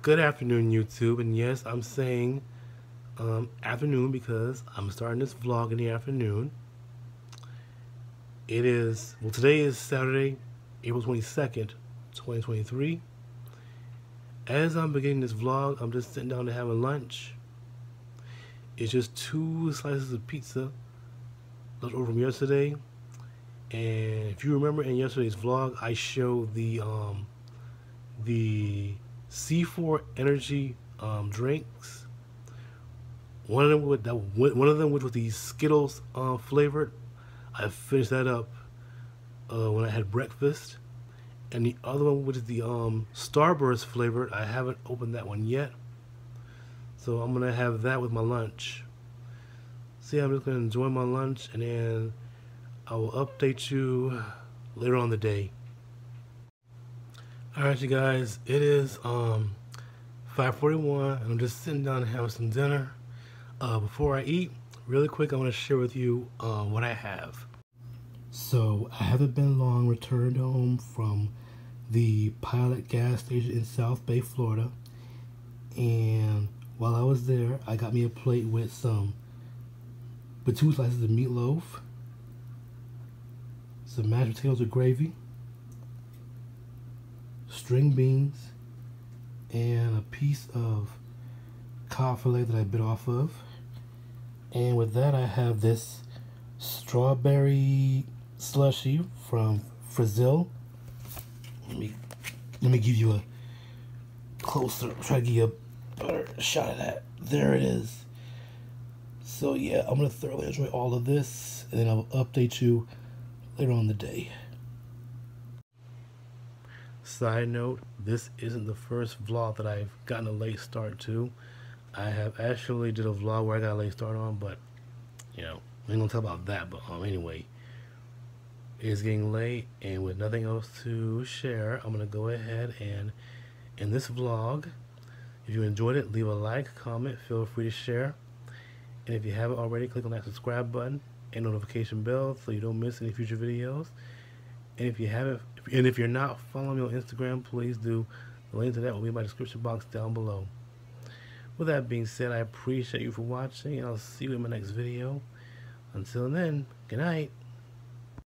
Good afternoon, YouTube. And yes, I'm saying um, afternoon because I'm starting this vlog in the afternoon. It is, well, today is Saturday, April 22nd, 2023. As I'm beginning this vlog, I'm just sitting down to have a lunch. It's just two slices of pizza left over from yesterday. And if you remember in yesterday's vlog, I showed the um, the C4 Energy um, drinks. One of them with that one of them was the Skittles uh, flavored. I finished that up uh, when I had breakfast, and the other one which is the um, Starburst flavored. I haven't opened that one yet, so I'm gonna have that with my lunch. See, I'm just gonna enjoy my lunch, and then I will update you later on the day. Alright you guys, it is um 541 and I'm just sitting down and having some dinner. Uh, before I eat, really quick I want to share with you uh, what I have. So I haven't been long returned home from the Pilot gas station in South Bay, Florida. And while I was there, I got me a plate with some, with two slices of meatloaf, some mashed potatoes with gravy, string beans, and a piece of cod fillet that I bit off of. And with that, I have this strawberry slushy from Frizzell. Let me let me give you a closer, try to give you a better shot of that. There it is. So yeah, I'm gonna thoroughly enjoy all of this, and then I'll update you later on the day. Side note, this isn't the first vlog that I've gotten a late start to. I have actually did a vlog where I got a late start on, but, you know, we ain't gonna talk about that, but um, anyway. It's getting late, and with nothing else to share, I'm gonna go ahead and, in this vlog, if you enjoyed it, leave a like, comment, feel free to share. And if you haven't already, click on that subscribe button and notification bell so you don't miss any future videos. And if you haven't, and if you're not following me on Instagram, please do. The link to that will be in my description box down below. With that being said, I appreciate you for watching, and I'll see you in my next video. Until then, good night.